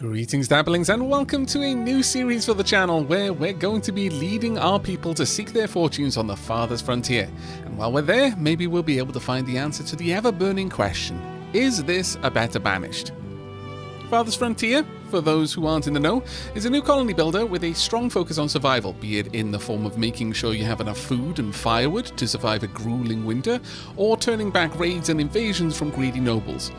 Greetings, Dapperlings, and welcome to a new series for the channel where we're going to be leading our people to seek their fortunes on the farthest frontier. And while we're there, maybe we'll be able to find the answer to the ever burning question Is this a better banished? Farthest Frontier, for those who aren't in the know, is a new colony builder with a strong focus on survival, be it in the form of making sure you have enough food and firewood to survive a grueling winter, or turning back raids and invasions from greedy nobles.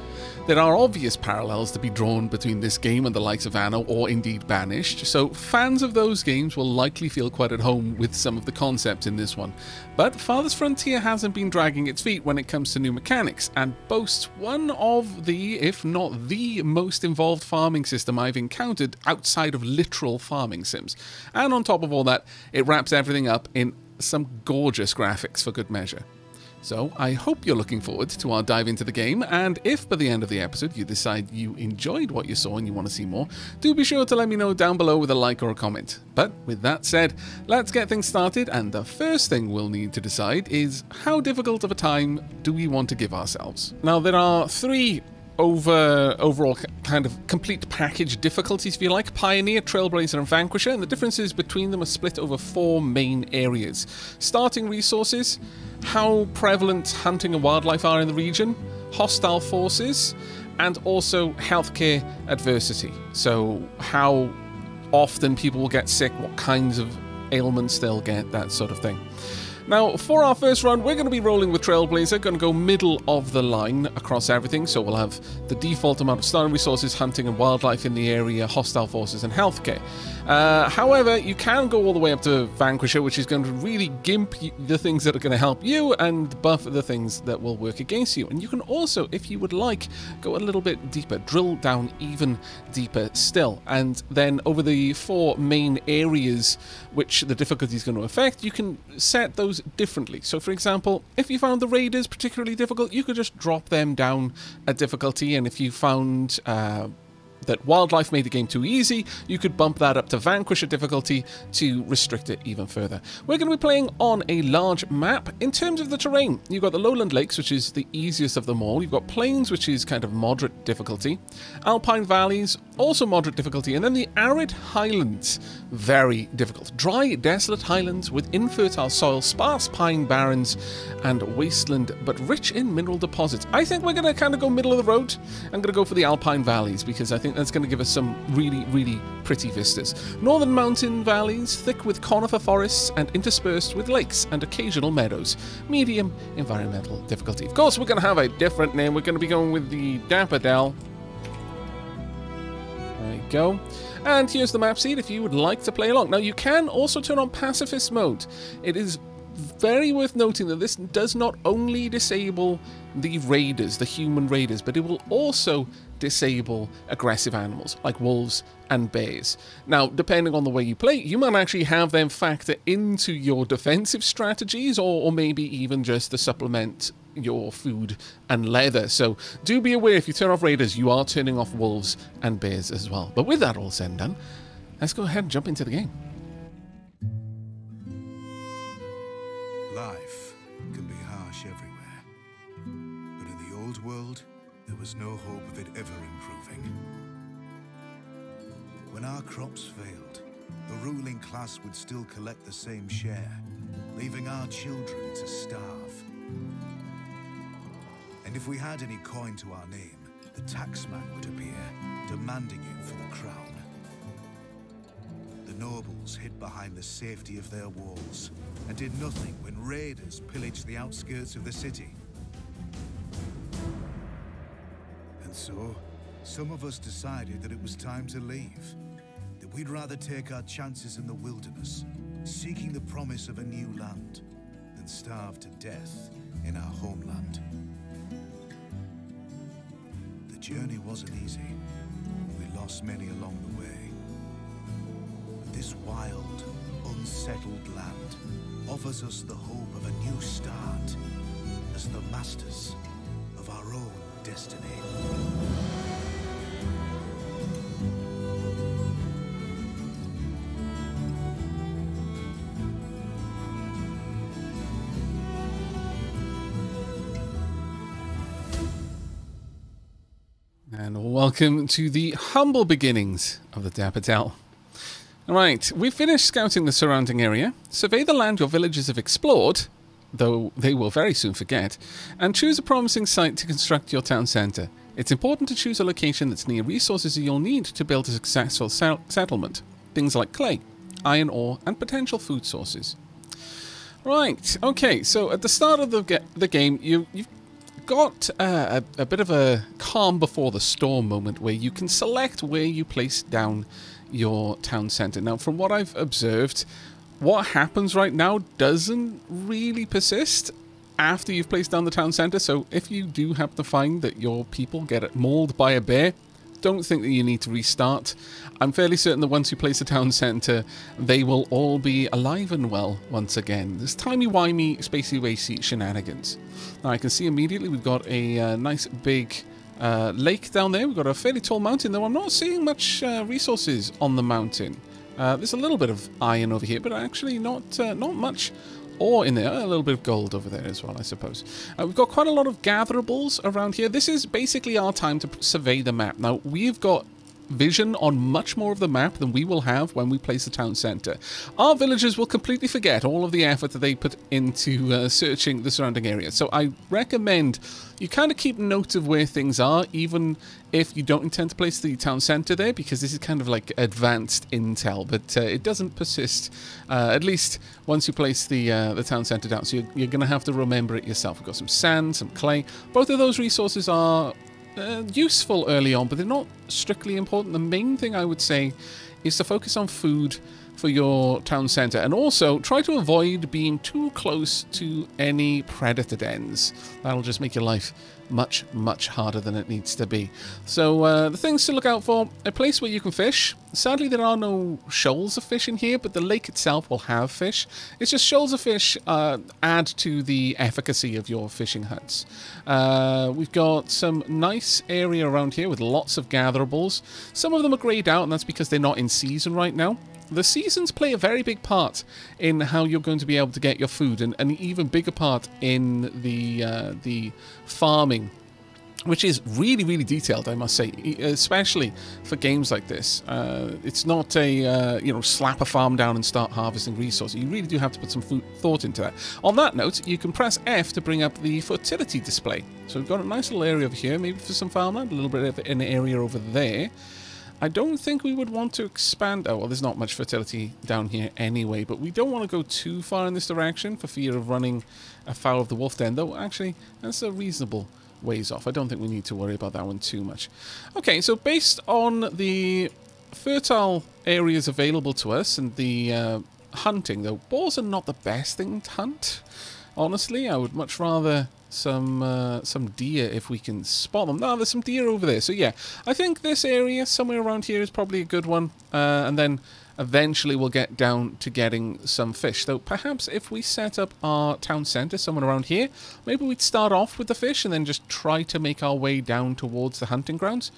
There are obvious parallels to be drawn between this game and the likes of Anno or indeed Banished, so fans of those games will likely feel quite at home with some of the concepts in this one. But Farthest Frontier hasn't been dragging its feet when it comes to new mechanics, and boasts one of the, if not the most involved farming system I've encountered outside of literal farming sims. And on top of all that, it wraps everything up in some gorgeous graphics for good measure. So I hope you're looking forward to our dive into the game, and if by the end of the episode you decide you enjoyed what you saw and you want to see more, do be sure to let me know down below with a like or a comment. But with that said, let's get things started, and the first thing we'll need to decide is how difficult of a time do we want to give ourselves? Now there are three over overall kind of complete package difficulties, if you like. Pioneer, Trailblazer, and Vanquisher, and the differences between them are split over four main areas. Starting resources, how prevalent hunting and wildlife are in the region, hostile forces, and also healthcare adversity. So, how often people will get sick, what kinds of ailments they'll get, that sort of thing. Now, for our first run, we're going to be rolling with Trailblazer, going to go middle of the line across everything, so we'll have the default amount of starting resources, hunting and wildlife in the area, hostile forces, and healthcare. Uh, however, you can go all the way up to Vanquisher, which is going to really gimp the things that are going to help you and buff the things that will work against you. And you can also, if you would like, go a little bit deeper, drill down even deeper still. And then over the four main areas which the difficulty is going to affect, you can set those differently. So, for example, if you found the Raiders particularly difficult, you could just drop them down a difficulty. And if you found uh, that wildlife made the game too easy, you could bump that up to Vanquisher difficulty to restrict it even further. We're going to be playing on a large map. In terms of the terrain, you've got the lowland lakes, which is the easiest of them all. You've got plains, which is kind of moderate difficulty. Alpine valleys, also moderate difficulty. And then the arid highlands, very difficult. Dry, desolate highlands with infertile soil, sparse pine barrens, and wasteland, but rich in mineral deposits. I think we're going to kind of go middle of the road. I'm going to go for the alpine valleys because I think that's going to give us some really, really pretty vistas. Northern mountain valleys, thick with conifer forests and interspersed with lakes and occasional meadows. Medium environmental difficulty. Of course, we're going to have a different name. We're going to be going with the Dapperdell. There you go. And here's the map seed if you would like to play along. Now, you can also turn on pacifist mode. It is very worth noting that this does not only disable the raiders, the human raiders, but it will also disable aggressive animals like wolves and bears. Now, depending on the way you play, you might actually have them factor into your defensive strategies or, or maybe even just to supplement your food and leather. So do be aware if you turn off raiders, you are turning off wolves and bears as well. But with that all said and done, let's go ahead and jump into the game. Was no hope of it ever improving. When our crops failed, the ruling class would still collect the same share, leaving our children to starve. And if we had any coin to our name, the taxman would appear, demanding it for the crown. The nobles hid behind the safety of their walls and did nothing when raiders pillaged the outskirts of the city. And so, some of us decided that it was time to leave. That we'd rather take our chances in the wilderness, seeking the promise of a new land, than starve to death in our homeland. The journey wasn't easy. We lost many along the way. But this wild, unsettled land offers us the hope of a new start as the masters of our own destiny. and welcome to the humble beginnings of the Dapperdell. Alright, we've finished scouting the surrounding area. Survey the land your villagers have explored, though they will very soon forget, and choose a promising site to construct your town centre. It's important to choose a location that's near resources you'll need to build a successful settlement. Things like clay, iron ore, and potential food sources. Right, okay, so at the start of the, the game, you, you've got uh, a, a, bit of a calm before the storm moment where you can select where you place down your town centre. Now, from what I've observed, what happens right now doesn't really persist after you've placed down the town centre. So if you do happen to find that your people get mauled by a bear, don't think that you need to restart. I'm fairly certain that once you place a town centre, they will all be alive and well once again. This timey-wimey, spacey-wacy shenanigans. Now I can see immediately we've got a uh, nice big uh, lake down there. We've got a fairly tall mountain, though I'm not seeing much uh, resources on the mountain. Uh, there's a little bit of iron over here, but actually not uh, not much ore in there. A little bit of gold over there as well, I suppose. Uh, we've got quite a lot of gatherables around here. This is basically our time to survey the map. Now, we've got vision on much more of the map than we will have when we place the town centre. Our villagers will completely forget all of the effort that they put into uh, searching the surrounding area. So I recommend you kind of keep note of where things are, even if you don't intend to place the town centre there, because this is kind of like advanced intel, but uh, it doesn't persist, uh, at least once you place the uh, the town centre down. So you're, you're going to have to remember it yourself. We've got some sand, some clay. Both of those resources are uh, useful early on, but they're not strictly important. The main thing I would say is to focus on food for your town centre and also try to avoid being too close to any predator dens. That'll just make your life much, much harder than it needs to be. So uh, the things to look out for, a place where you can fish. Sadly, there are no shoals of fish in here, but the lake itself will have fish. It's just shoals of fish uh, add to the efficacy of your fishing huts. Uh, we've got some nice area around here with lots of gatherables. Some of them are greyed out, and that's because they're not in season right now the seasons play a very big part in how you're going to be able to get your food, and an even bigger part in the uh, the farming which is really, really detailed, I must say, especially for games like this. Uh, it's not a, uh, you know, slap a farm down and start harvesting resources. You really do have to put some thought into that. On that note, you can press F to bring up the fertility display. So we've got a nice little area over here, maybe for some farmland, a little bit of an area over there. I don't think we would want to expand... Oh, well, there's not much fertility down here anyway, but we don't want to go too far in this direction for fear of running afoul of the wolf den, though actually that's a reasonable ways off. I don't think we need to worry about that one too much. Okay, so based on the fertile areas available to us and the uh, hunting, though, boars are not the best thing to hunt. Honestly, I would much rather some uh, some deer if we can spot them. No, there's some deer over there. So yeah, I think this area somewhere around here is probably a good one. Uh, and then eventually we'll get down to getting some fish. Though perhaps if we set up our town centre somewhere around here, maybe we'd start off with the fish and then just try to make our way down towards the hunting grounds.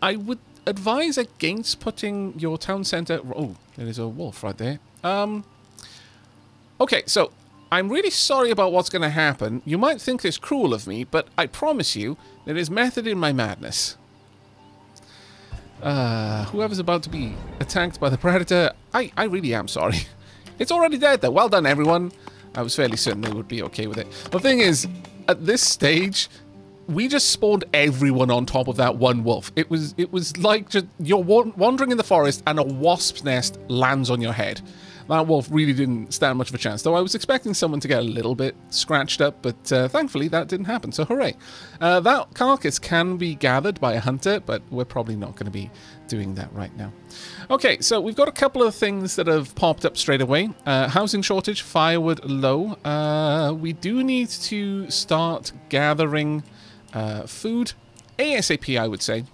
I would advise against putting your town centre... Oh, there is a wolf right there. Um, okay, so I'm really sorry about what's going to happen. You might think this cruel of me, but I promise you there is method in my madness. Uh, whoever's about to be attacked by the predator, I, I really am sorry. It's already dead though. Well done, everyone. I was fairly certain they would be okay with it. The thing is, at this stage, we just spawned everyone on top of that one wolf. It was it was like just you're wandering in the forest and a wasp's nest lands on your head that wolf really didn't stand much of a chance. Though I was expecting someone to get a little bit scratched up, but uh, thankfully that didn't happen, so hooray. Uh, that carcass can be gathered by a hunter, but we're probably not going to be doing that right now. Okay, so we've got a couple of things that have popped up straight away. Uh, housing shortage, firewood low. Uh, we do need to start gathering uh, food ASAP, I would say.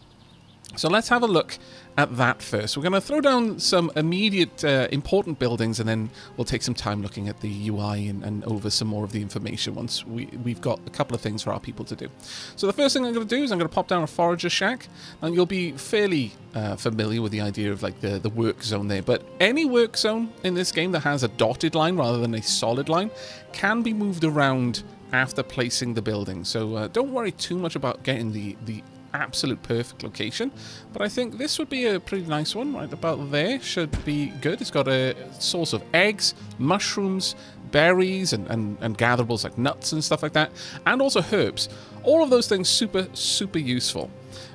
So let's have a look at that first. We're going to throw down some immediate uh, important buildings and then we'll take some time looking at the UI and, and, over some more of the information once we, we've got a couple of things for our people to do. So the first thing I'm going to do is I'm going to pop down a forager shack and you'll be fairly uh, familiar with the idea of like the, the work zone there. But any work zone in this game that has a dotted line rather than a solid line can be moved around after placing the building. So uh, don't worry too much about getting the, the absolute perfect location, but I think this would be a pretty nice one right about there. Should be good. It's got a source of eggs, mushrooms, berries, and, and, and gatherables like nuts and stuff like that, and also herbs. All of those things super, super useful.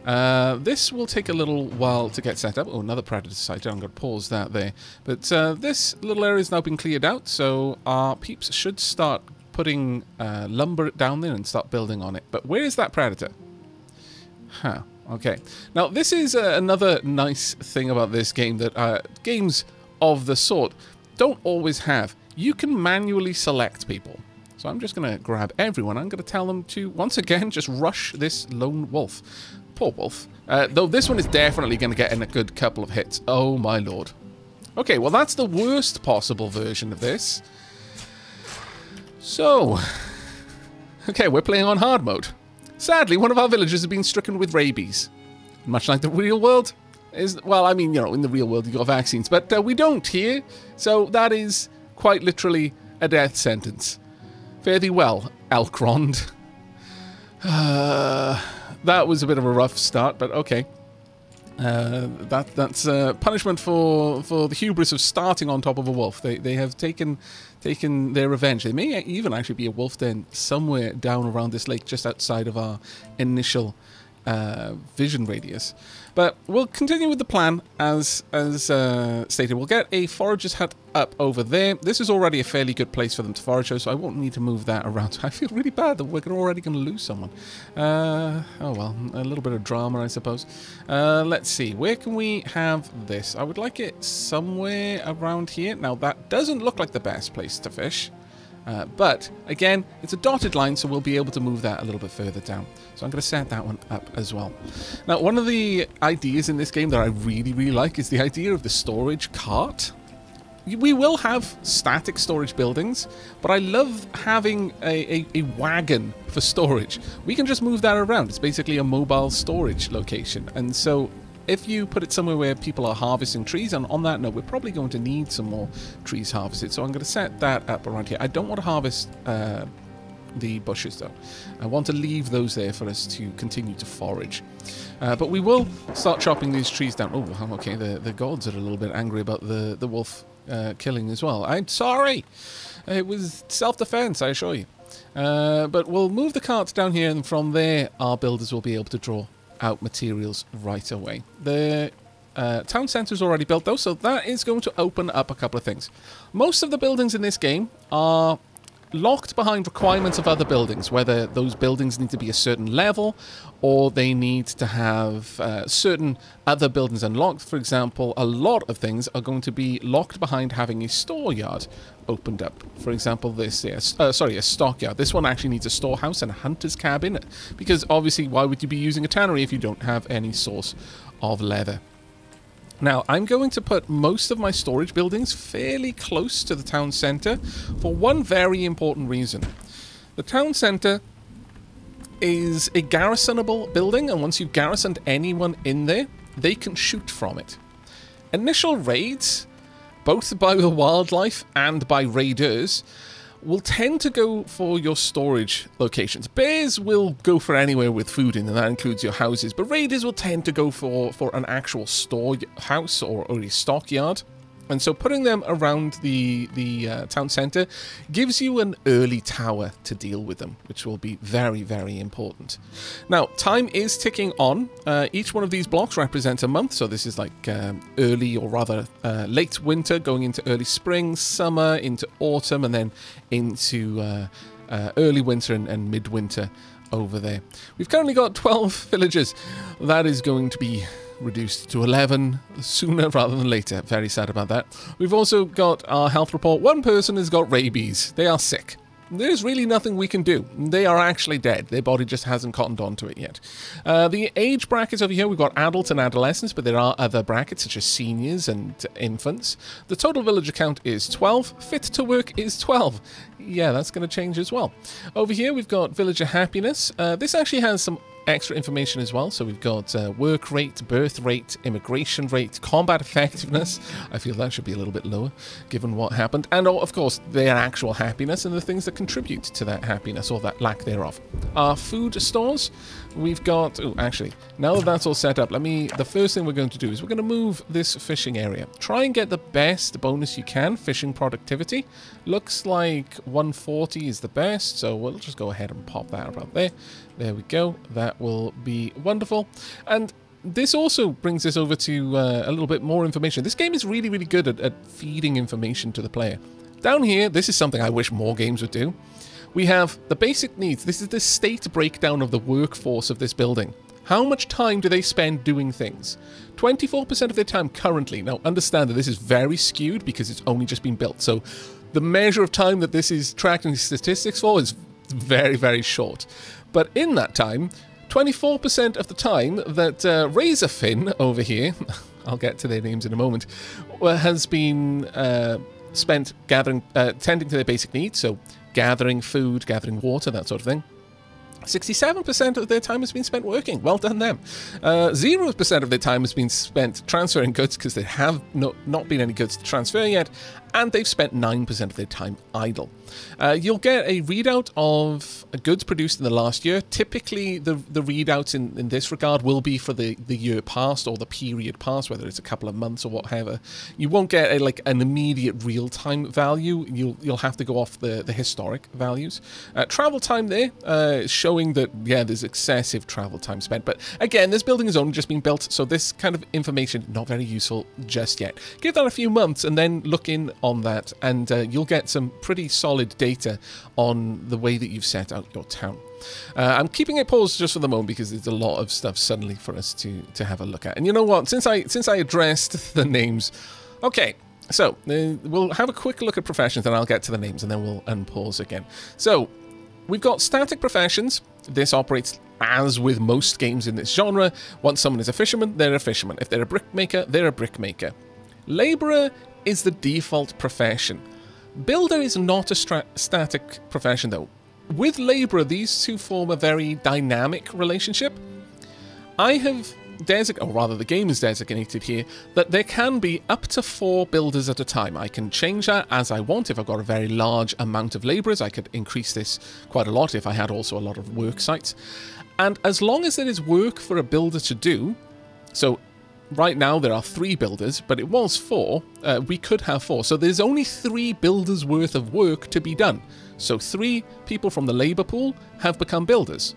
Uh, this will take a little while to get set up. Oh, another predator sighted. I'm going to pause that there. But uh, this little area has now been cleared out, so our peeps should start putting uh, lumber down there and start building on it. But where is that predator? Huh. Okay. Now, this is uh, another nice thing about this game that uh, games of the sort don't always have. You can manually select people. So I'm just going to grab everyone. I'm going to tell them to, once again, just rush this lone wolf. Poor wolf. Uh, though this one is definitely going to get in a good couple of hits. Oh, my lord. Okay, well, that's the worst possible version of this. So, okay, we're playing on hard mode. Sadly, one of our villagers has been stricken with rabies. Much like the real world. Is Well, I mean, you know, in the real world you got vaccines, but uh, we don't here. So that is quite literally a death sentence. Fare thee well, Elkrond. Uh, that was a bit of a rough start, but okay. Uh, that that's uh, punishment for for the hubris of starting on top of a wolf. They they have taken taken their revenge. They may even actually be a wolf den somewhere down around this lake, just outside of our initial uh, vision radius. But we'll continue with the plan as as uh, stated. We'll get a forager's hut up over there. This is already a fairly good place for them to forage, so I won't need to move that around. I feel really bad that we're already going to lose someone. Uh, oh well, a little bit of drama, I suppose. Uh, let's see, where can we have this? I would like it somewhere around here. Now that doesn't look like the best place to fish. Uh, but again, it's a dotted line, so we'll be able to move that a little bit further down. So I'm going to set that one up as well. Now, one of the ideas in this game that I really, really like is the idea of the storage cart. We will have static storage buildings, but I love having a, a, a wagon for storage. We can just move that around. It's basically a mobile storage location. And so if you put it somewhere where people are harvesting trees, and on that note, we're probably going to need some more trees harvested. So I'm going to set that up around here. I don't want to harvest uh, the bushes, though. I want to leave those there for us to continue to forage. Uh, but we will start chopping these trees down. Oh, okay, the, the gods are a little bit angry about the, the wolf uh, killing as well. I'm sorry! It was self-defense, I assure you. Uh, but we'll move the carts down here, and from there, our builders will be able to draw out materials right away. The uh, town centre is already built though, so that is going to open up a couple of things. Most of the buildings in this game are locked behind requirements of other buildings, whether those buildings need to be a certain level or they need to have uh, certain other buildings unlocked. For example, a lot of things are going to be locked behind having a store yard opened up. For example, this, uh, sorry, a stockyard. This one actually needs a storehouse and a hunter's cabin because obviously why would you be using a tannery if you don't have any source of leather? Now, I'm going to put most of my storage buildings fairly close to the town centre for one very important reason. The town centre is a garrisonable building, and once you've garrisoned anyone in there, they can shoot from it. Initial raids, both by the wildlife and by raiders, will tend to go for your storage locations. Bears will go for anywhere with food in, and that includes your houses, but raiders will tend to go for, for an actual store house or, or a stockyard. And so putting them around the, the uh, town centre gives you an early tower to deal with them, which will be very, very important. Now, time is ticking on. Uh, each one of these blocks represents a month, so this is like um, early or rather uh, late winter, going into early spring, summer, into autumn, and then into uh, uh, early winter and, and midwinter over there. We've currently got 12 villagers. That is going to be reduced to 11 sooner rather than later. Very sad about that. We've also got our health report. One person has got rabies. They are sick. There's really nothing we can do. They are actually dead. Their body just hasn't cottoned on to it yet. Uh, the age brackets over here, we've got adults and adolescents, but there are other brackets such as seniors and infants. The total villager count is 12. Fit to work is 12 yeah, that's going to change as well. Over here, we've got Villager Happiness. Uh, this actually has some extra information as well. So we've got uh, work rate, birth rate, immigration rate, combat effectiveness. I feel that should be a little bit lower given what happened. And oh, of course, their actual happiness and the things that contribute to that happiness or that lack thereof. Our food stores, we've got. Oh, actually, now that that's all set up, let me. The first thing we're going to do is we're going to move this fishing area. Try and get the best bonus you can, fishing productivity. Looks like 140 is the best, so we'll just go ahead and pop that right there. There we go. That will be wonderful. And this also brings us over to uh, a little bit more information. This game is really, really good at, at feeding information to the player. Down here, this is something I wish more games would do. We have the basic needs. This is the state breakdown of the workforce of this building. How much time do they spend doing things? 24% of their time currently. Now, understand that this is very skewed because it's only just been built. So, the measure of time that this is tracking statistics for is very, very short. But in that time, 24% of the time that uh, Razorfin over here, I'll get to their names in a moment, has been uh, spent gathering, uh, tending to their basic needs, so gathering food, gathering water, that sort of thing. 67% of their time has been spent working. Well done, them. Uh, 0% of their time has been spent transferring goods because there have no, not been any goods to transfer yet, and they've spent 9% of their time idle. Uh, you'll get a readout of goods produced in the last year. Typically, the the readouts in, in this regard will be for the, the year past or the period past, whether it's a couple of months or whatever. You won't get a, like an immediate real time value. You'll you'll have to go off the, the historic values. Uh, travel time there uh, showing that yeah, there's excessive travel time spent. But again, this building has only just been built, so this kind of information not very useful just yet. Give that a few months and then look in on that, and uh, you'll get some pretty solid data on the way that you've set out your town. Uh, I'm keeping it paused just for the moment because there's a lot of stuff suddenly for us to to have a look at. And you know what? Since I since I addressed the names, okay. So uh, we'll have a quick look at professions, and I'll get to the names, and then we'll unpause again. So we've got static professions. This operates as with most games in this genre. Once someone is a fisherman, they're a fisherman. If they're a brickmaker, they're a brickmaker. Labourer is the default profession. Builder is not a static profession though. With labourer, these two form a very dynamic relationship. I have designated, or rather the game is designated here, that there can be up to four builders at a time. I can change that as I want. If I've got a very large amount of labourers, I could increase this quite a lot if I had also a lot of work sites. And as long as there is work for a builder to do, so right now there are three builders, but it was four. Uh, we could have four. So there's only three builders worth of work to be done. So three people from the labour pool have become builders.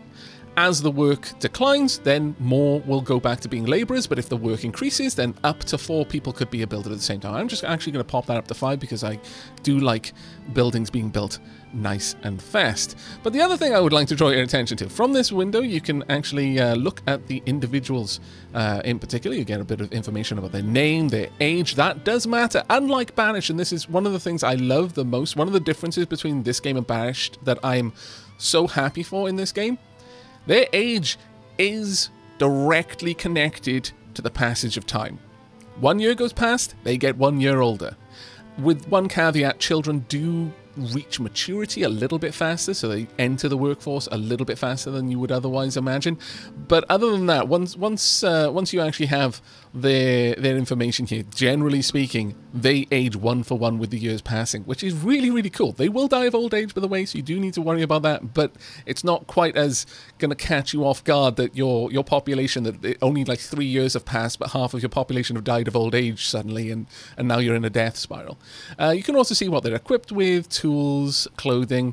As the work declines, then more will go back to being labourers, but if the work increases, then up to four people could be a builder at the same time. I'm just actually going to pop that up to five because I do like buildings being built nice and fast. But the other thing I would like to draw your attention to, from this window you can actually uh, look at the individuals uh, in particular. You get a bit of information about their name, their age. That does matter. Unlike Banished, and this is one of the things I love the most, one of the differences between this game and Banished that I'm so happy for in this game their age is directly connected to the passage of time. One year goes past, they get one year older. With one caveat, children do reach maturity a little bit faster, so they enter the workforce a little bit faster than you would otherwise imagine. But other than that, once once uh, once you actually have their their information here, generally speaking, they age one for one with the years passing, which is really really cool. They will die of old age, by the way, so you do need to worry about that. But it's not quite as going to catch you off guard that your your population that only like three years have passed, but half of your population have died of old age suddenly, and and now you're in a death spiral. Uh, you can also see what they're equipped with, tools, clothing.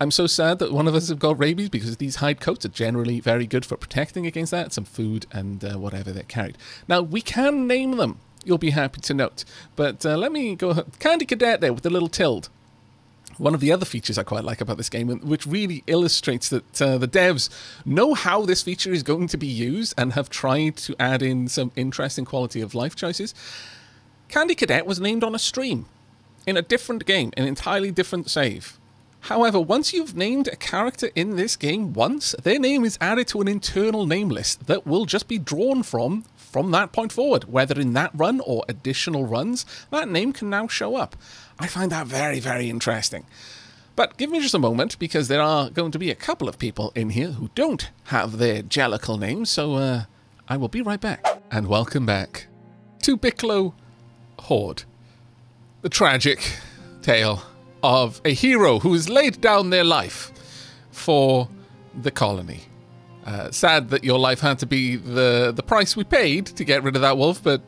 I'm so sad that one of us have got rabies because these hide coats are generally very good for protecting against that. Some food and uh, whatever they're carried. Now we can name them. You'll be happy to note. But uh, let me go. Candy Cadet there with the little tilde. One of the other features I quite like about this game, which really illustrates that uh, the devs know how this feature is going to be used and have tried to add in some interesting quality of life choices. Candy Cadet was named on a stream in a different game, an entirely different save. However, once you've named a character in this game once, their name is added to an internal name list that will just be drawn from from that point forward. Whether in that run or additional runs, that name can now show up. I find that very, very interesting. But give me just a moment because there are going to be a couple of people in here who don't have their Jellicle names, so uh, I will be right back. And welcome back to Bicklow Horde. The tragic tale of a hero who has laid down their life for the colony. Uh, sad that your life had to be the, the price we paid to get rid of that wolf, but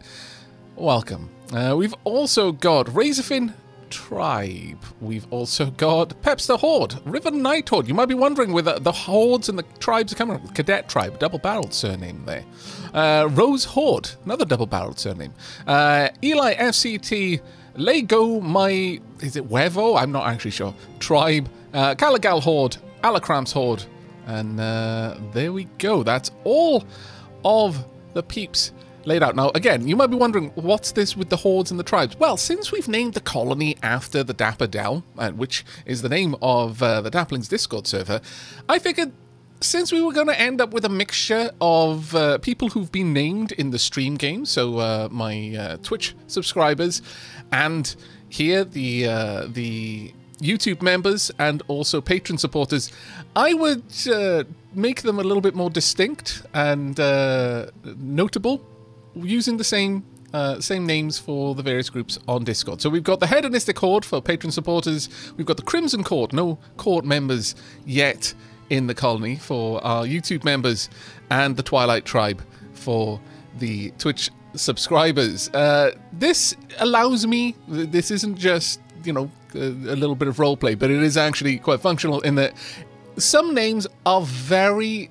welcome. Uh, we've also got Razorfin Tribe. We've also got Pepster Horde, River Night Horde. You might be wondering where the, the hordes and the tribes are coming from. Cadet Tribe, double barreled surname there. Uh, Rose Horde, another double barreled surname. Uh, Eli FCT, Lego My. Is it Wevo? I'm not actually sure. Tribe, uh, Caligal Horde, Alacram's Horde. And uh, there we go. That's all of the peeps laid out. Now, again, you might be wondering, what's this with the hordes and the tribes? Well, since we've named the colony after the Dapper Dell, uh, which is the name of uh, the Dapperlings Discord server, I figured since we were going to end up with a mixture of uh, people who've been named in the stream game, so uh, my uh, Twitch subscribers, and here the uh, the YouTube members and also Patreon supporters, I would uh, make them a little bit more distinct and uh, notable using the same uh, same names for the various groups on Discord. So we've got the Hedonistic Horde for Patreon supporters. We've got the Crimson Court, no court members yet in the colony for our YouTube members, and the Twilight Tribe for the Twitch subscribers. Uh, this allows me. This isn't just you know a, a little bit of roleplay, but it is actually quite functional in that some names are very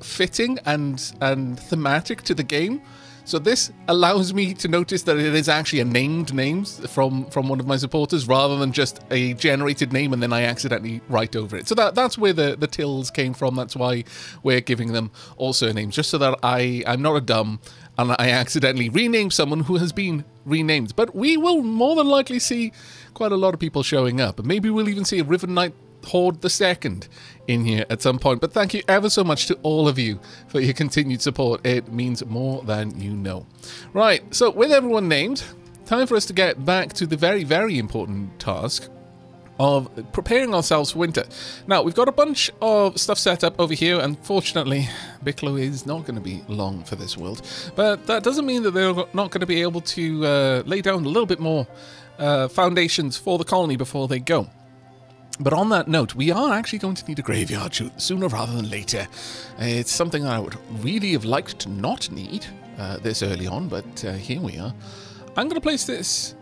fitting and and thematic to the game. So this allows me to notice that it is actually a named name from from one of my supporters rather than just a generated name and then I accidentally write over it. So that that's where the the tills came from. That's why we're giving them all surnames, just so that I I'm not a dumb and I accidentally rename someone who has been renamed. But we will more than likely see quite a lot of people showing up, maybe we'll even see a River Knight Horde the Second in here at some point. But thank you ever so much to all of you for your continued support. It means more than you know. Right, so with everyone named, time for us to get back to the very, very important task of preparing ourselves for winter. Now, we've got a bunch of stuff set up over here. Unfortunately, Bicklow is not going to be long for this world. But that doesn't mean that they're not going to be able to uh, lay down a little bit more uh, foundations for the colony before they go. But on that note, we are actually going to need a graveyard sooner rather than later. It's something I would really have liked to not need uh, this early on, but uh, here we are. I'm going to place this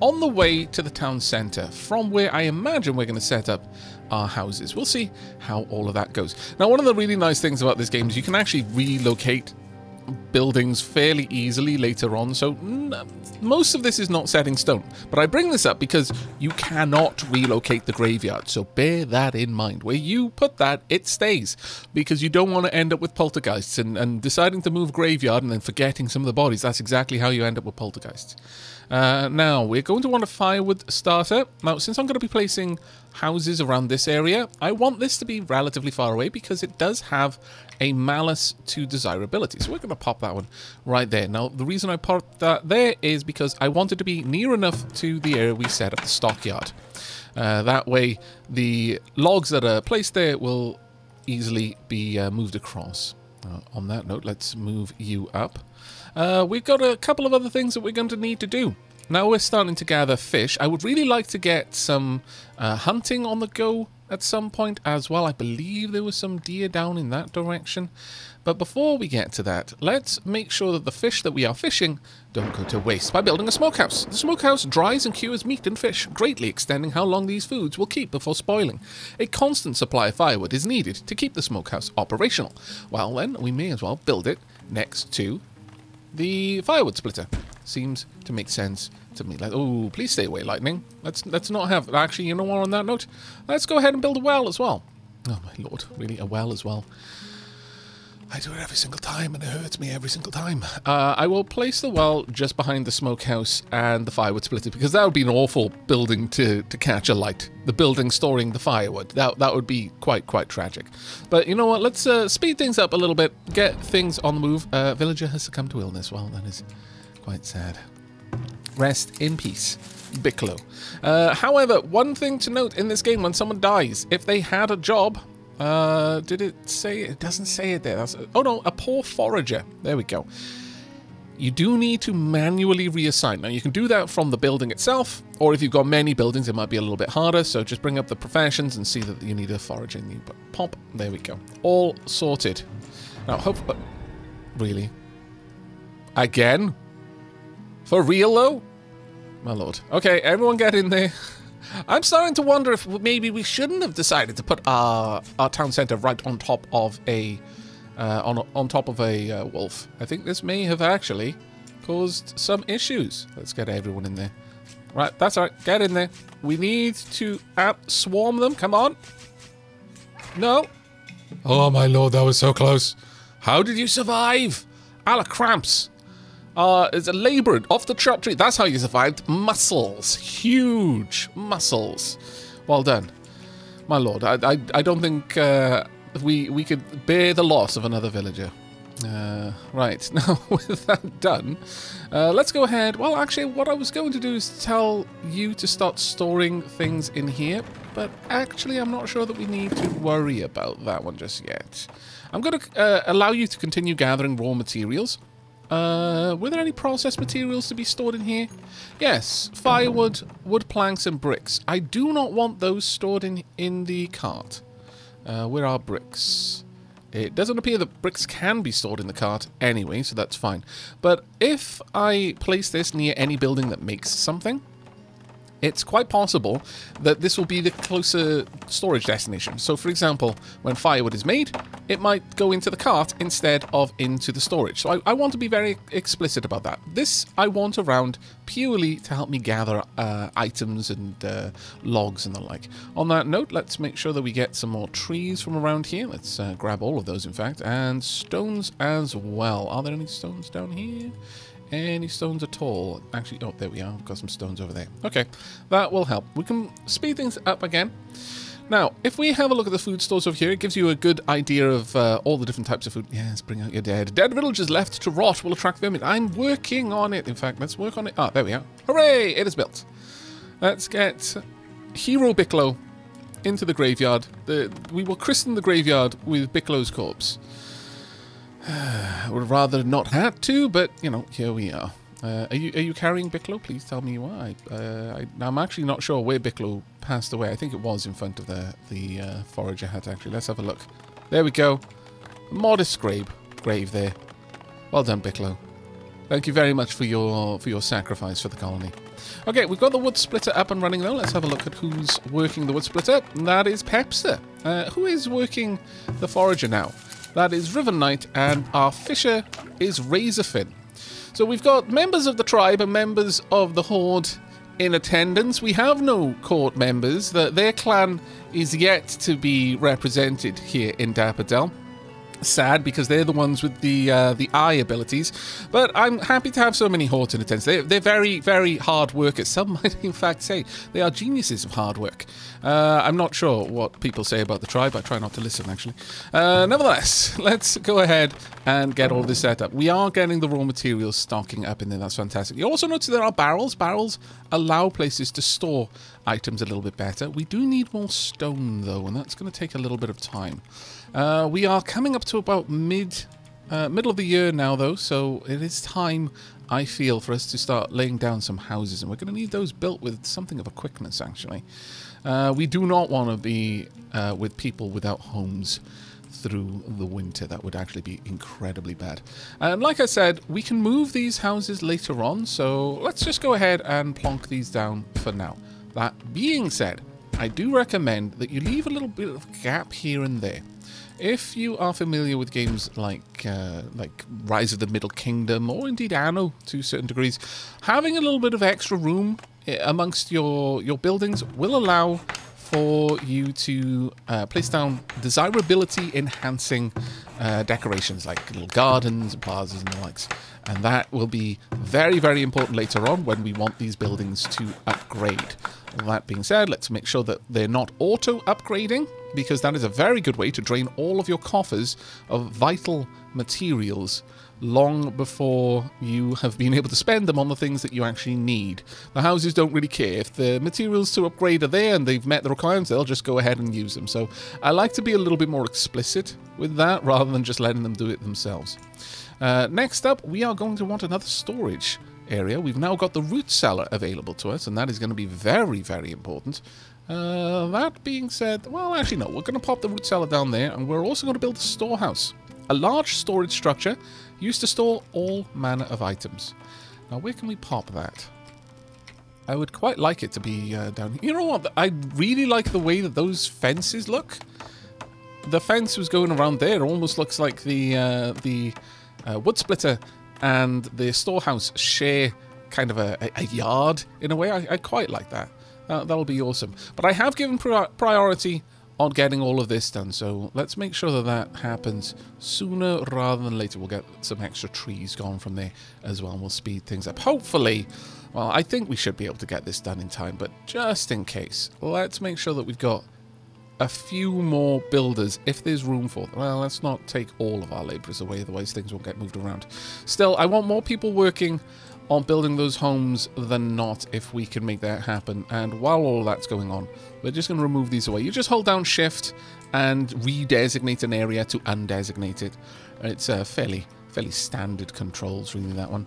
on the way to the town centre, from where I imagine we're going to set up our houses. We'll see how all of that goes. Now, one of the really nice things about this game is you can actually relocate buildings fairly easily later on, so mm, most of this is not set in stone. But I bring this up because you cannot relocate the graveyard, so bear that in mind. Where you put that, it stays, because you don't want to end up with poltergeists and, and deciding to move graveyard and then forgetting some of the bodies. That's exactly how you end up with poltergeists. Uh, now, we're going to want a firewood starter. Now, since I'm going to be placing houses around this area, I want this to be relatively far away because it does have a malus to desirability. So we're going to pop that one right there. Now, the reason I popped that there is because I wanted it to be near enough to the area we set at the stockyard. Uh, that way, the logs that are placed there will easily be uh, moved across. Uh, on that note, let's move you up. Uh, we've got a couple of other things that we're going to need to do. Now we're starting to gather fish. I would really like to get some uh, hunting on the go at some point as well. I believe there was some deer down in that direction. But before we get to that, let's make sure that the fish that we are fishing don't go to waste by building a smokehouse. The smokehouse dries and cures meat and fish, greatly extending how long these foods will keep before spoiling. A constant supply of firewood is needed to keep the smokehouse operational. Well then, we may as well build it next to the firewood splitter. Seems to make sense to me. Like, oh, please stay away, lightning. Let's let's not have. Actually, you know what? On that note, let's go ahead and build a well as well. Oh my lord, really a well as well. I do it every single time, and it hurts me every single time. Uh, I will place the well just behind the smokehouse and the firewood splitter because that would be an awful building to, to catch a light. The building storing the firewood. That that would be quite quite tragic. But you know what? Let's uh, speed things up a little bit. Get things on the move. Uh, villager has succumbed to illness. Well, that is quite sad. Rest in peace, Bicklow. Uh, however, one thing to note in this game when someone dies, if they had a job, uh, did it say it? doesn't say it there. That's, oh no, a poor forager. There we go. You do need to manually reassign. Now, you can do that from the building itself, or if you've got many buildings, it might be a little bit harder. So just bring up the professions and see that you need a foraging. Pop. There we go. All sorted. Now, hope. Uh, really? Again? For real, though? My lord. Okay, everyone get in there. I'm starting to wonder if maybe we shouldn't have decided to put our our town center right on top of a uh, on on top of a uh, wolf. I think this may have actually caused some issues. Let's get everyone in there. Right, that's all right. Get in there. We need to out swarm them. Come on. No. Oh my lord, that was so close. How did you survive? Ala cramps. Uh, it's a labourer off the chop tree. That's how you survived. Muscles. Huge muscles. Well done. My lord, I, I, I don't think uh, we, we could bear the loss of another villager. Uh, right, now with that done, uh, let's go ahead. Well, actually, what I was going to do is tell you to start storing things in here, but actually, I'm not sure that we need to worry about that one just yet. I'm going to uh, allow you to continue gathering raw materials. Uh, were there any processed materials to be stored in here? Yes, firewood, wood planks, and bricks. I do not want those stored in, in the cart. Uh, where are bricks? It doesn't appear that bricks can be stored in the cart anyway, so that's fine. But if I place this near any building that makes something, it's quite possible that this will be the closer storage destination. So, for example, when firewood is made, it might go into the cart instead of into the storage. So, I, I want to be very explicit about that. This I want around purely to help me gather uh, items and uh, logs and the like. On that note, let's make sure that we get some more trees from around here. Let's uh, grab all of those, in fact, and stones as well. Are there any stones down here? Any stones at all? Actually, oh, there we are. Got some stones over there. Okay, that will help. We can speed things up again. Now, if we have a look at the food stores over here, it gives you a good idea of uh, all the different types of food. Yes, bring out your dead. Dead villagers left to rot will attract vermin. I'm working on it. In fact, let's work on it. Ah, there we are. Hooray! It is built. Let's get Hero Bicklow into the graveyard. The, we will christen the graveyard with Bicklow's corpse. Would rather not had to, but you know, here we are. Uh, are you are you carrying Bicklow? Please tell me why. Uh, I, am actually not sure where Bicklow passed away. I think it was in front of the the uh, forager hut. Actually, let's have a look. There we go. Modest grave grave there. Well done, Bicklow. Thank you very much for your for your sacrifice for the colony. Okay, we've got the wood splitter up and running now. Let's have a look at who's working the wood splitter. That is Pepster. Uh, who is working the forager now? That is Riven Knight, and our fisher is Razorfin. So we've got members of the tribe and members of the Horde in attendance. We have no court members. The, their clan is yet to be represented here in Dapperdell sad because they're the ones with the uh, the eye abilities. But I'm happy to have so many Horton attendants. They're, they're very, very hard workers. Some might, in fact, say they are geniuses of hard work. Uh, I'm not sure what people say about the tribe. I try not to listen, actually. Uh, nevertheless, let's go ahead and get all this set up. We are getting the raw materials stocking up in there. That's fantastic. You also notice there are barrels. Barrels allow places to store items a little bit better. We do need more stone, though, and that's going to take a little bit of time. Uh, we are coming up to about mid, uh, middle of the year now, though, so it is time, I feel, for us to start laying down some houses, and we're going to need those built with something of a quickness, actually. Uh, we do not want to be uh, with people without homes through the winter. That would actually be incredibly bad. And like I said, we can move these houses later on, so let's just go ahead and plonk these down for now. That being said, I do recommend that you leave a little bit of gap here and there. If you are familiar with games like uh, like Rise of the Middle Kingdom or indeed Anno to certain degrees, having a little bit of extra room eh, amongst your your buildings will allow for you to uh, place down desirability enhancing uh, decorations like little gardens, and plazas, and the likes. And that will be very, very important later on when we want these buildings to upgrade. That being said, let's make sure that they're not auto upgrading because that is a very good way to drain all of your coffers of vital materials long before you have been able to spend them on the things that you actually need. The houses don't really care. If the materials to upgrade are there and they've met the requirements, they'll just go ahead and use them. So I like to be a little bit more explicit with that rather than just letting them do it themselves. Uh, next up, we are going to want another storage area. We've now got the root cellar available to us, and that is going to be very, very important. Uh, that being said, well, actually, no, we're going to pop the root cellar down there, and we're also going to build a storehouse. A large storage structure used to store all manner of items. Now, where can we pop that? I would quite like it to be uh, down here. You know what? I really like the way that those fences look. The fence was going around there. It almost looks like the uh, the uh, wood splitter and the storehouse share kind of a, a yard in a way. I, I quite like that. Uh, that'll be awesome. But I have given priority on getting all of this done. So let's make sure that that happens sooner rather than later. We'll get some extra trees gone from there as well. And we'll speed things up. Hopefully, well, I think we should be able to get this done in time. But just in case, let's make sure that we've got a few more builders if there's room for them. Well, let's not take all of our labourers away, otherwise things won't get moved around. Still, I want more people working on building those homes than not if we can make that happen. And while all that's going on, we're just going to remove these away. You just hold down shift and redesignate an area to undesignate it. It's a fairly, fairly standard controls, really, that one.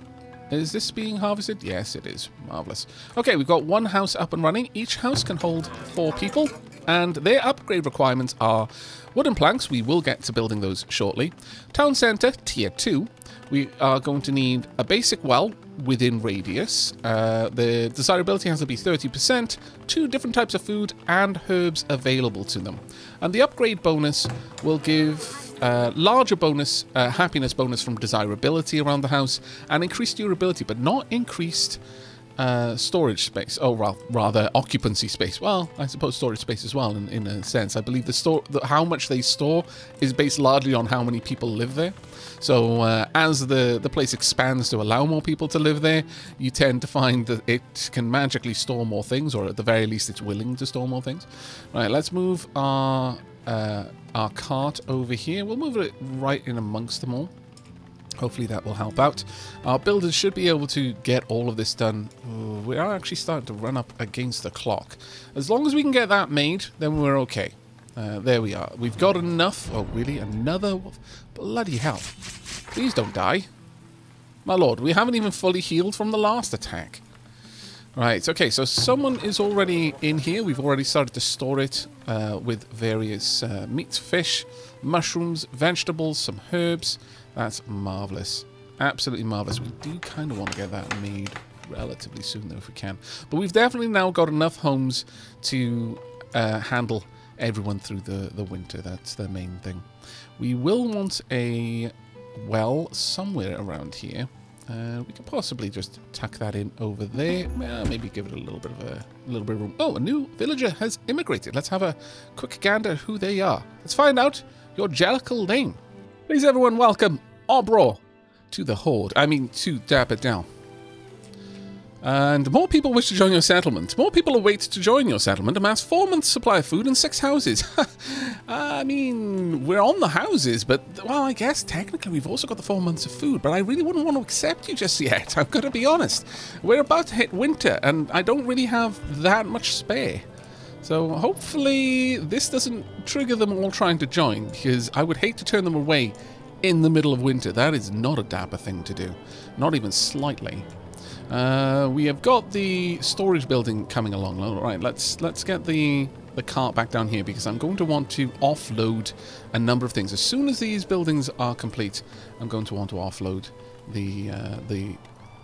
Is this being harvested? Yes, it is. Marvellous. Okay, we've got one house up and running. Each house can hold four people, and their upgrade requirements are wooden planks. We will get to building those shortly. Town centre, tier 2. We are going to need a basic well within radius. Uh, the desirability has to be 30%, two different types of food, and herbs available to them. And the upgrade bonus will give uh, larger bonus, uh, happiness bonus from desirability around the house, and increased durability, but not increased uh, storage space. Oh, well, rather occupancy space. Well, I suppose storage space as well, in, in a sense. I believe the store, the, how much they store, is based largely on how many people live there. So uh, as the the place expands to allow more people to live there, you tend to find that it can magically store more things, or at the very least, it's willing to store more things. Right, let's move our uh, our cart over here. We'll move it right in amongst them all. Hopefully that will help out. Our builders should be able to get all of this done. Ooh, we are actually starting to run up against the clock. As long as we can get that made, then we're okay. Uh, there we are. We've got enough. Oh, really? Another? Bloody hell. Please don't die. My lord, we haven't even fully healed from the last attack. Right, okay, so someone is already in here. We've already started to store it uh, with various uh, meat, fish, mushrooms, vegetables, some herbs. That's marvellous. Absolutely marvellous. We do kind of want to get that made relatively soon, though, if we can. But we've definitely now got enough homes to uh, handle everyone through the, the winter. That's the main thing. We will want a well somewhere around here. Uh, we could possibly just tuck that in over there. Well, maybe give it a little bit of a, little bit of room. Oh, a new villager has immigrated. Let's have a quick gander who they are. Let's find out your Jellicle name. Please, everyone, welcome Obro to the Horde. I mean, to Dapperdell. And more people wish to join your settlement. More people await to join your settlement. Amass four months' supply of food and six houses. I mean, we're on the houses, but, well, I guess technically we've also got the four months of food, but I really wouldn't want to accept you just yet. I'm going to be honest. We're about to hit winter, and I don't really have that much spare. So hopefully this doesn't trigger them all trying to join, because I would hate to turn them away in the middle of winter. That is not a dapper thing to do. Not even slightly. Uh, we have got the storage building coming along. All right, let's let's get the the cart back down here because I'm going to want to offload a number of things. As soon as these buildings are complete, I'm going to want to offload the uh, the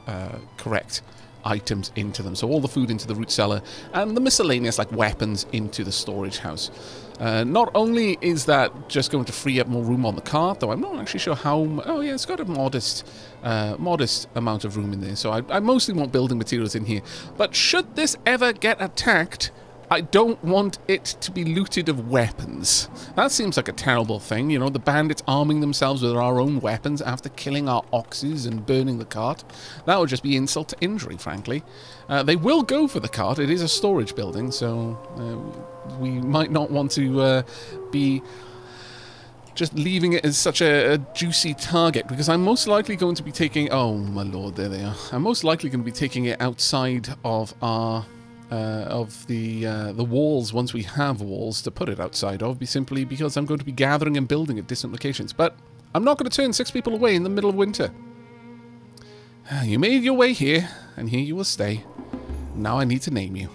uh, correct items into them. So all the food into the root cellar and the miscellaneous like weapons into the storage house. Uh, not only is that just going to free up more room on the cart, though I'm not actually sure how... Oh yeah, it's got a modest uh, modest amount of room in there. So I, I mostly want building materials in here. But should this ever get attacked, I don't want it to be looted of weapons. That seems like a terrible thing, you know, the bandits arming themselves with our own weapons after killing our oxes and burning the cart. That would just be insult to injury, frankly. Uh, they will go for the cart. It is a storage building, so uh, we might not want to uh, be just leaving it as such a, a, juicy target because I'm most likely going to be taking oh my lord there they are I'm most likely going to be taking it outside of our uh, of the uh, the walls once we have walls to put it outside of be simply because I'm going to be gathering and building at distant locations. But I'm not going to turn six people away in the middle of winter. You made your way here, and here you will stay. Now I need to name you.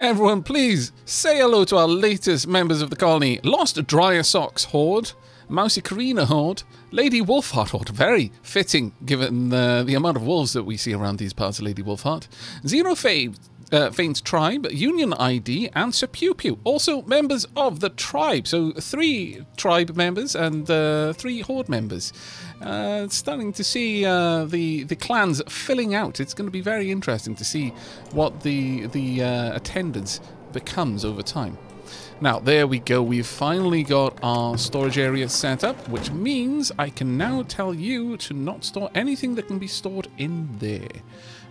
Everyone, please say hello to our latest members of the colony Lost Dryer Socks Horde, Mousy Karina Horde, Lady Wolfheart Horde. Very fitting given the, the amount of wolves that we see around these parts of Lady Wolfheart. Zero Fave, uh, Fane's tribe, Union ID, and Sir Pew Pew. Also members of the tribe. So three tribe members and uh, three horde members. Uh, starting to see uh, the the clans filling out. It's going to be very interesting to see what the the uh, attendance becomes over time. Now, there we go. We've finally got our storage area set up, which means I can now tell you to not store anything that can be stored in there.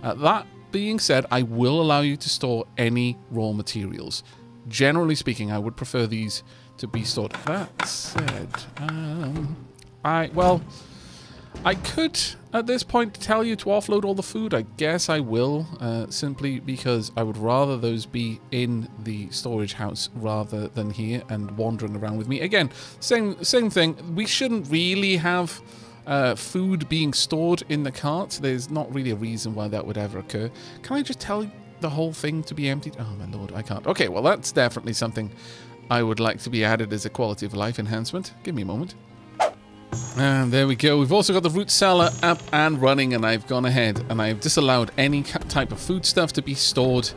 Uh, that being said, I will allow you to store any raw materials. Generally speaking, I would prefer these to be stored. That said, um, I, well, I could, at this point, tell you to offload all the food. I guess I will, uh, simply because I would rather those be in the storage house rather than here and wandering around with me. Again, same, same thing. We shouldn't really have uh, food being stored in the cart. There's not really a reason why that would ever occur. Can I just tell the whole thing to be emptied? Oh my lord, I can't. Okay, well that's definitely something I would like to be added as a quality of life enhancement. Give me a moment. And there we go. We've also got the root cellar up and running, and I've gone ahead and I've disallowed any type of food stuff to be stored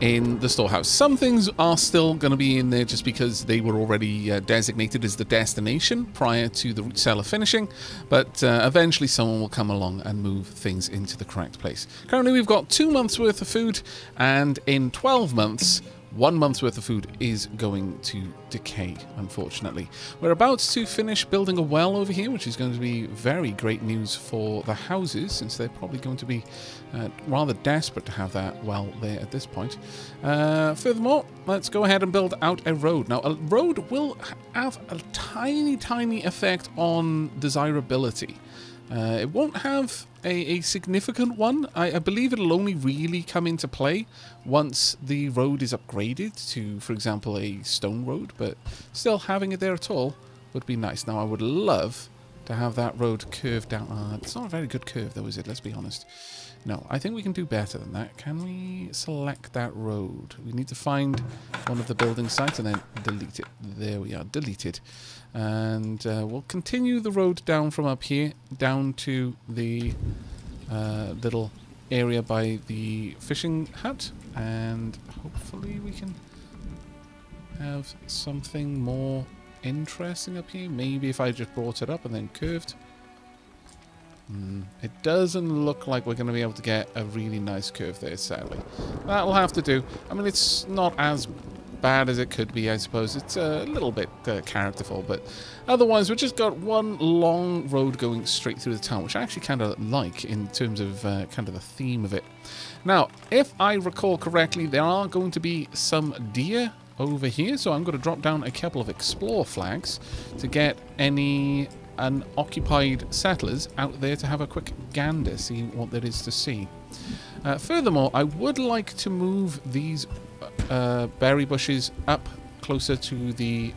in the storehouse. Some things are still going to be in there just because they were already uh, designated as the destination prior to the root cellar finishing, but uh, eventually someone will come along and move things into the correct place. Currently, we've got two months worth of food, and in 12 months, one month's worth of food is going to decay, unfortunately. We're about to finish building a well over here, which is going to be very great news for the houses, since they're probably going to be uh, rather desperate to have that well there at this point. Uh, furthermore, let's go ahead and build out a road. Now, a road will have a tiny, tiny effect on desirability. Uh, it won't have a, a significant one. I, I, believe it'll only really come into play once the road is upgraded to, for example, a stone road, but still having it there at all would be nice. Now, I would love to have that road curved down. Uh, it's not a very good curve, though, is it? Let's be honest. No, I think we can do better than that. Can we select that road? We need to find one of the building sites and then delete it. There we are, deleted. And uh, we'll continue the road down from up here, down to the uh, little area by the fishing hut. And hopefully we can have something more interesting up here. Maybe if I just brought it up and then curved. Mm, it doesn't look like we're going to be able to get a really nice curve there, sadly. That'll have to do. I mean, it's not as bad as it could be, I suppose. It's a little bit uh, characterful, but otherwise we've just got one long road going straight through the town, which I actually kind of like in terms of uh, kind of the theme of it. Now, if I recall correctly, there are going to be some deer over here, so I'm going to drop down a couple of explore flags to get any unoccupied settlers out there to have a quick gander, see what there is to see. Uh, furthermore, I would like to move these uh, berry bushes up closer to the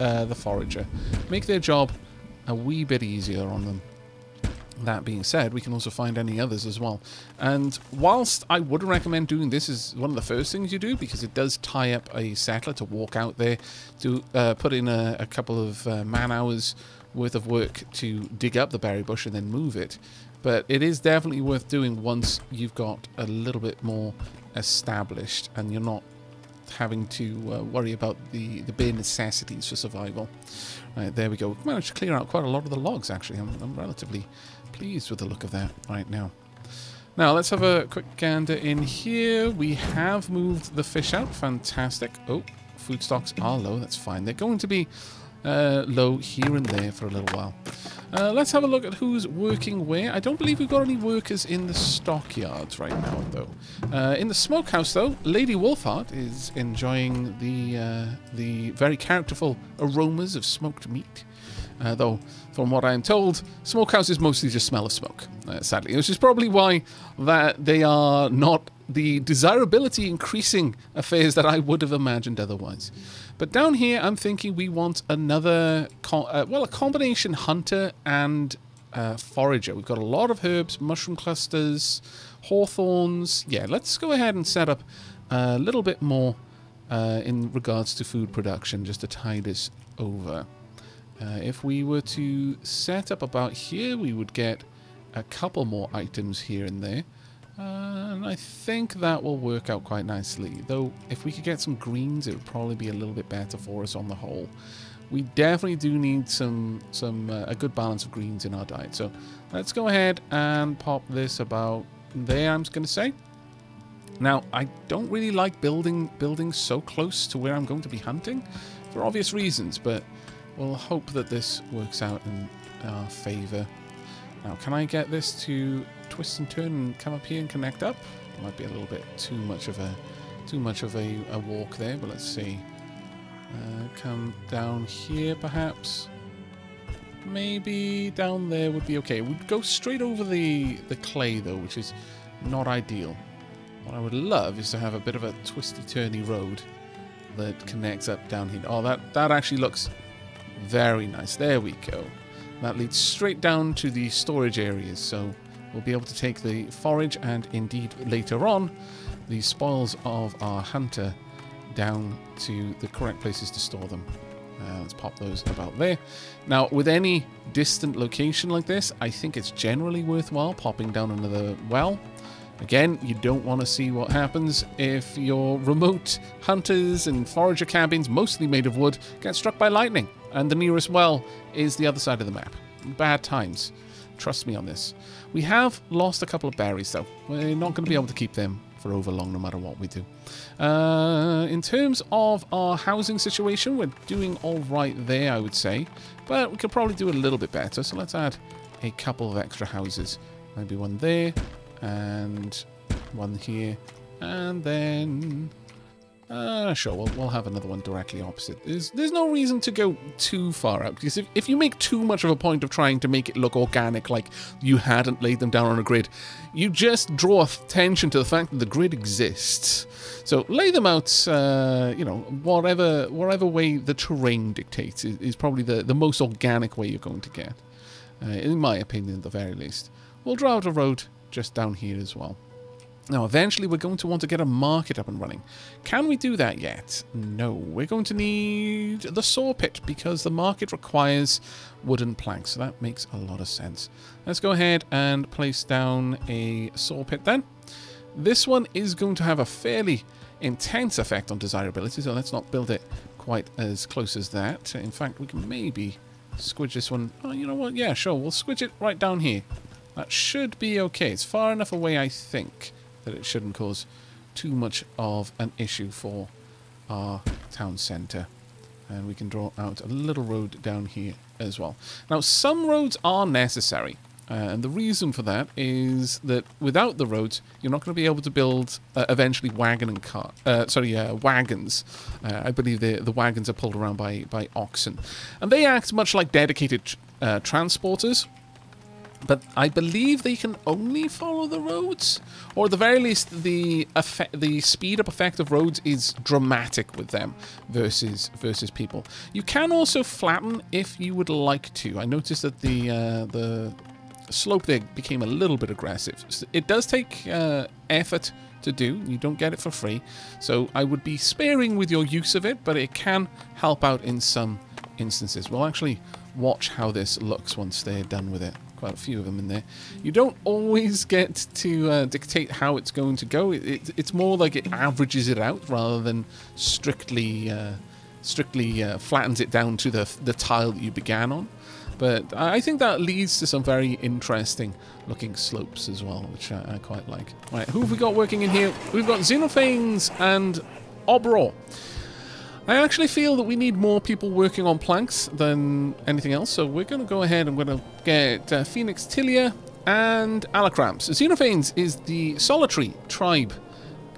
uh, the forager. Make their job a wee bit easier on them. That being said, we can also find any others as well. And whilst I would recommend doing this as one of the first things you do, because it does tie up a settler to walk out there, to uh, put in a, a couple of uh, man hours worth of work to dig up the berry bush and then move it. But it is definitely worth doing once you've got a little bit more established and you're not having to uh, worry about the, the bare necessities for survival. Right, there we go. We've managed to clear out quite a lot of the logs, actually. I'm, I'm relatively pleased with the look of that right now. Now, let's have a quick gander in here. We have moved the fish out. Fantastic. Oh, food stocks are low. That's fine. They're going to be uh, low here and there for a little while. Uh, let's have a look at who's working where. I don't believe we've got any workers in the stockyards right now, though. Uh, in the smokehouse, though, Lady Wolfheart is enjoying the uh, the very characterful aromas of smoked meat. Uh, though, from what I am told, smokehouses mostly just smell of smoke, uh, sadly. Which is probably why that they are not the desirability increasing affairs that I would have imagined otherwise. But down here, I'm thinking we want another, uh, well, a combination hunter and uh, forager. We've got a lot of herbs, mushroom clusters, hawthorns. Yeah, let's go ahead and set up a little bit more uh, in regards to food production, just to tie this over. Uh, if we were to set up about here, we would get a couple more items here and there. Uh, and I think that will work out quite nicely. Though, if we could get some greens, it would probably be a little bit better for us on the whole. We definitely do need some some uh, a good balance of greens in our diet. So let's go ahead and pop this about there, I'm going to say. Now, I don't really like building buildings so close to where I'm going to be hunting for obvious reasons, but we'll hope that this works out in our favour. Now, can I get this to twist and turn and come up here and connect up? Might be a little bit too much of a too much of a, a walk there, but let's see. Uh, come down here, perhaps. Maybe down there would be okay. We'd go straight over the the clay though, which is not ideal. What I would love is to have a bit of a twisty turny road that connects up down here. Oh, that that actually looks very nice. There we go. That leads straight down to the storage areas, so we'll be able to take the forage and indeed later on the spoils of our hunter down to the correct places to store them. Uh, let's pop those about there. Now, with any distant location like this, I think it's generally worthwhile popping down another well. Again, you don't want to see what happens if your remote hunters and forager cabins, mostly made of wood, get struck by lightning and the nearest well is the other side of the map. Bad times. Trust me on this. We have lost a couple of berries, though. We're not going to be able to keep them for over long, no matter what we do. Uh, in terms of our housing situation, we're doing all right there, I would say. But we could probably do a little bit better, so let's add a couple of extra houses. Maybe one there, and one here, and then uh, sure, we'll, we'll have another one directly opposite. There's, there's no reason to go too far out, because if, if you make too much of a point of trying to make it look organic, like you hadn't laid them down on a grid, you just draw attention to the fact that the grid exists. So lay them out, uh, you know, whatever whatever way the terrain dictates is, is, probably the, the most organic way you're going to get, uh, in my opinion at the very least. We'll draw out a road just down here as well. Now, eventually we're going to want to get a market up and running. Can we do that yet? No. We're going to need the saw pit because the market requires wooden planks. So that makes a lot of sense. Let's go ahead and place down a saw pit then. This one is going to have a fairly intense effect on desirability, so let's not build it quite as close as that. In fact, we can maybe squidge this one. Oh, you know what? Yeah, sure. We'll squidge it right down here. That should be okay. It's far enough away, I think that it shouldn't cause too much of an issue for our town centre. And we can draw out a little road down here as well. Now, some roads are necessary. Uh, and the reason for that is that without the roads, you're not going to be able to build uh, eventually wagon and car. Uh, sorry, uh, wagons. Uh, I believe the the wagons are pulled around by by oxen, and they act much like dedicated uh, transporters. But I believe they can only follow the roads, or at the very least, the effect, the speed up effect of roads is dramatic with them versus versus people. You can also flatten if you would like to. I noticed that the uh, the slope there became a little bit aggressive. It does take uh, effort to do. You don't get it for free, so I would be sparing with your use of it, but it can help out in some instances. We'll actually watch how this looks once they're done with it quite a few of them in there. You don't always get to uh, dictate how it's going to go. It, it, it's more like it averages it out rather than strictly uh, strictly uh, flattens it down to the the tile that you began on. But I think that leads to some very interesting looking slopes as well, which I, I quite like. Right, who have we got working in here? We've got Xenophanes and Obror. I actually feel that we need more people working on planks than anything else, so we're going to go ahead and we're going to get uh, Phoenix Tilia and Alacramps. Xenophanes is the solitary tribe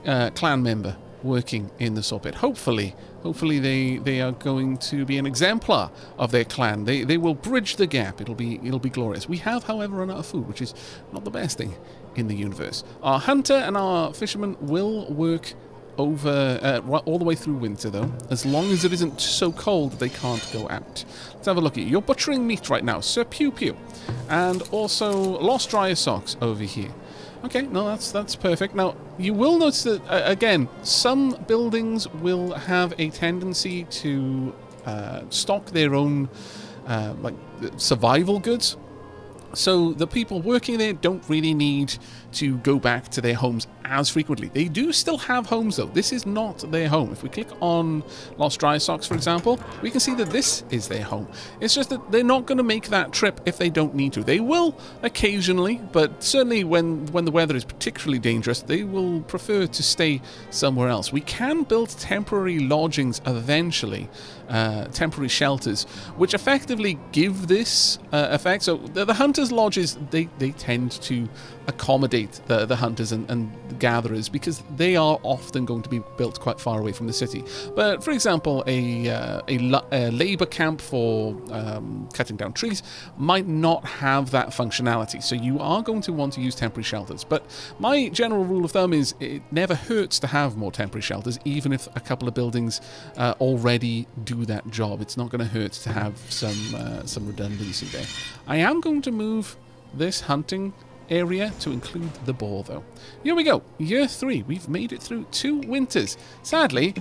uh, clan member working in the Sawpit. Hopefully, hopefully they, they are going to be an exemplar of their clan. They they will bridge the gap. It'll be it'll be glorious. We have, however, run out of food, which is not the best thing in the universe. Our hunter and our fisherman will work over uh, all the way through winter, though, as long as it isn't so cold they can't go out. Let's have a look at you. You're butchering meat right now, Sir Pew Pew, and also Lost Dryer Socks over here. Okay, no, that's that's perfect. Now, you will notice that, uh, again, some buildings will have a tendency to uh, stock their own, uh, like, survival goods. So the people working there don't really need to go back to their homes as frequently. They do still have homes though. This is not their home. If we click on Lost Dry Socks, for example, we can see that this is their home. It's just that they're not going to make that trip if they don't need to. They will occasionally, but certainly when, when the weather is particularly dangerous, they will prefer to stay somewhere else. We can build temporary lodgings eventually, uh, temporary shelters, which effectively give this uh, effect. So the, the hunters' lodges, they, they tend to accommodate the, the hunters and, and gatherers because they are often going to be built quite far away from the city. But for example, a, uh, a, a labor camp for um, cutting down trees might not have that functionality. So you are going to want to use temporary shelters. But my general rule of thumb is it never hurts to have more temporary shelters, even if a couple of buildings uh, already do that job. It's not going to hurt to have some uh, some redundancy there. I am going to move this hunting area to include the boar, though. Here we go. Year three. We've made it through two winters. Sadly,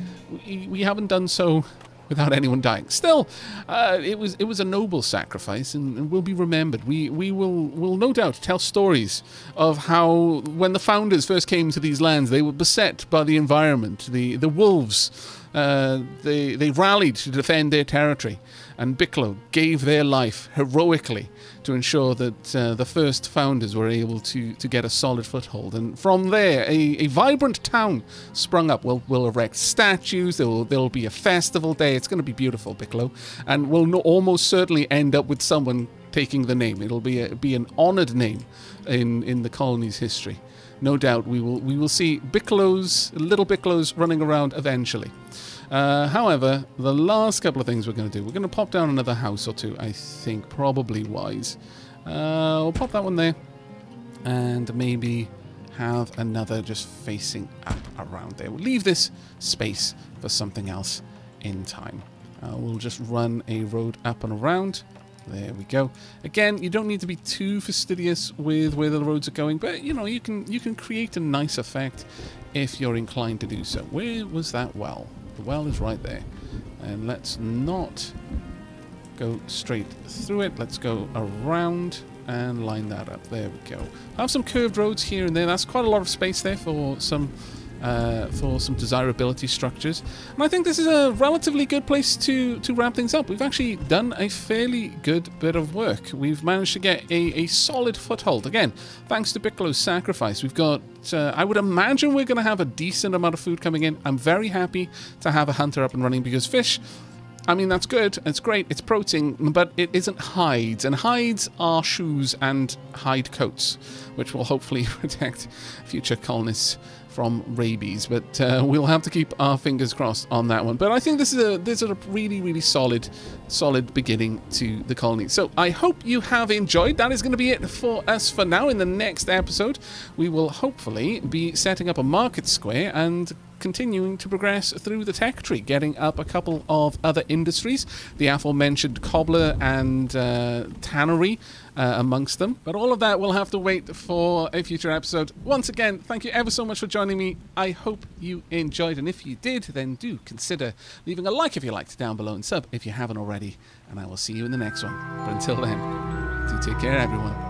we, we haven't done so without anyone dying. Still, uh, it was it was a noble sacrifice and, and, will be remembered. We we will will no doubt tell stories of how when the founders first came to these lands, they were beset by the environment, the the wolves. Uh, they they rallied to defend their territory, and Bicklow gave their life heroically to ensure that uh, the first founders were able to, to get a solid foothold. And from there, a, a vibrant town sprung up. We'll, we'll erect statues, there will, there will be a festival day. It's going to be beautiful, Bicklow. And we'll no, almost certainly end up with someone taking the name. It'll be, a, be an honoured name in, in the colony's history. No doubt we will, we will see Bicklows, little Bicklows running around eventually. Uh, however, the last couple of things we're going to do, we're going to pop down another house or two, I think, probably wise. Uh, we'll pop that one there, and maybe have another just facing up around there. We'll leave this space for something else in time. Uh, we'll just run a road up and around. There we go. Again, you don't need to be too fastidious with where the roads are going, but you know you can you can create a nice effect if you're inclined to do so. Where was that well? The well is right there. And let's not go straight through it. Let's go around and line that up. There we go. I have some curved roads here and there. That's quite a lot of space there for some uh, for some desirability structures. And I think this is a relatively good place to, to wrap things up. We've actually done a fairly good bit of work. We've managed to get a, a solid foothold. Again, thanks to Bicklow's sacrifice. We've got, uh, I would imagine we're going to have a decent amount of food coming in. I'm very happy to have a hunter up and running because fish I mean, that's good. It's great. It's protein, but it isn't hides. And hides are shoes and hide coats, which will hopefully protect future colonists from rabies. But uh, we'll have to keep our fingers crossed on that one. But I think this is a this is a really really solid solid beginning to the colony. So I hope you have enjoyed. That is going to be it for us for now. In the next episode, we will hopefully be setting up a market square and continuing to progress through the tech tree, getting up a couple of other industries, the aforementioned cobbler and uh, tannery uh, amongst them. But all of that will have to wait for a future episode. Once again, thank you ever so much for joining me. I hope you enjoyed, and if you did, then do consider leaving a like if you liked down below and sub if you haven't already. And I will see you in the next one. But until then, do take care, everyone.